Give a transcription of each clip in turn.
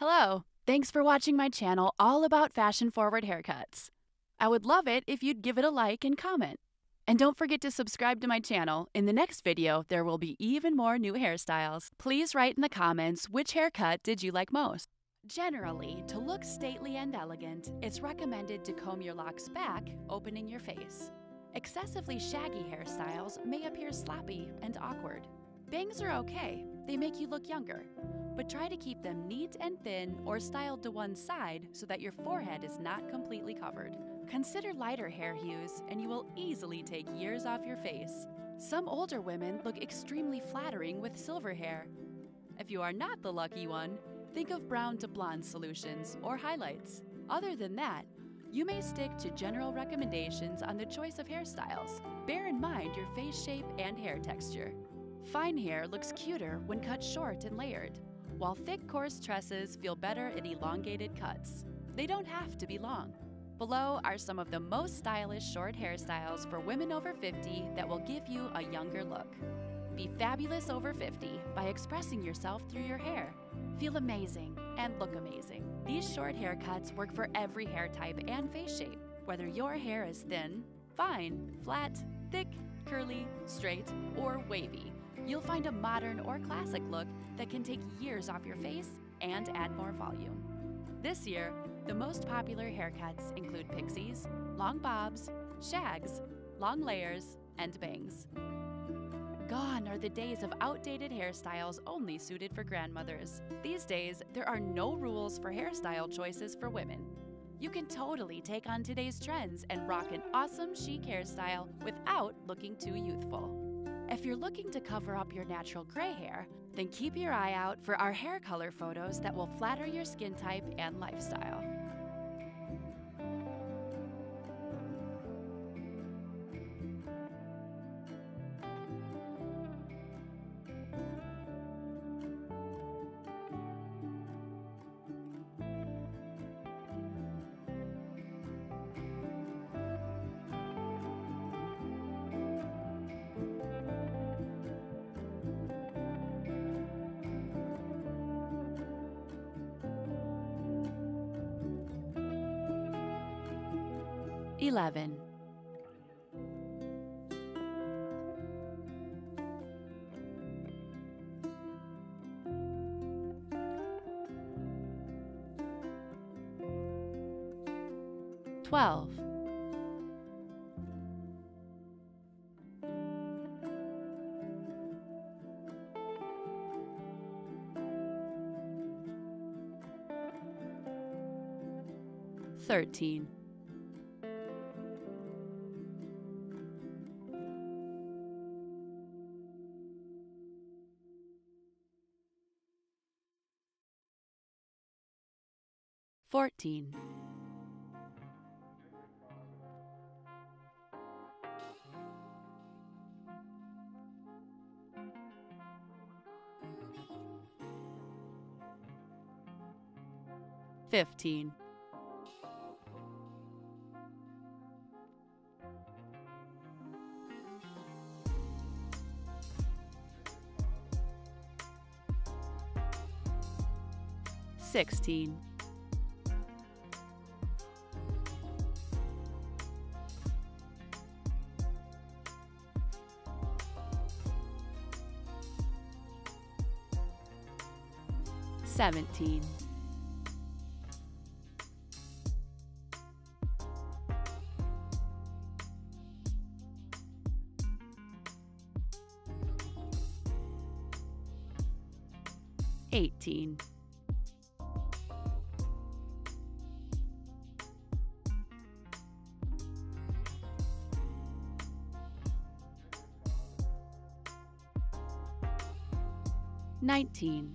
Hello, thanks for watching my channel all about fashion forward haircuts. I would love it if you'd give it a like and comment. And don't forget to subscribe to my channel. In the next video, there will be even more new hairstyles. Please write in the comments which haircut did you like most. Generally, to look stately and elegant, it's recommended to comb your locks back, opening your face. Excessively shaggy hairstyles may appear sloppy and awkward. Bangs are okay, they make you look younger, but try to keep them neat and thin or styled to one side so that your forehead is not completely covered. Consider lighter hair hues, and you will easily take years off your face. Some older women look extremely flattering with silver hair. If you are not the lucky one, think of brown to blonde solutions or highlights. Other than that, you may stick to general recommendations on the choice of hairstyles. Bear in mind your face shape and hair texture. Fine hair looks cuter when cut short and layered, while thick, coarse tresses feel better in elongated cuts. They don't have to be long. Below are some of the most stylish short hairstyles for women over 50 that will give you a younger look. Be fabulous over 50 by expressing yourself through your hair. Feel amazing and look amazing. These short haircuts work for every hair type and face shape, whether your hair is thin, fine, flat, thick, curly, straight, or wavy. You'll find a modern or classic look that can take years off your face and add more volume. This year, the most popular haircuts include pixies, long bobs, shags, long layers, and bangs. Gone are the days of outdated hairstyles only suited for grandmothers. These days, there are no rules for hairstyle choices for women. You can totally take on today's trends and rock an awesome chic hairstyle without looking too youthful. If you're looking to cover up your natural gray hair, then keep your eye out for our hair color photos that will flatter your skin type and lifestyle. Eleven. Twelve. Thirteen. Fourteen. Fifteen. Sixteen. Seventeen. Eighteen. Nineteen.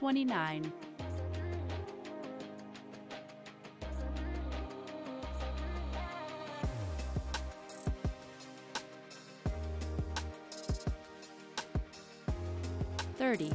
29, 30,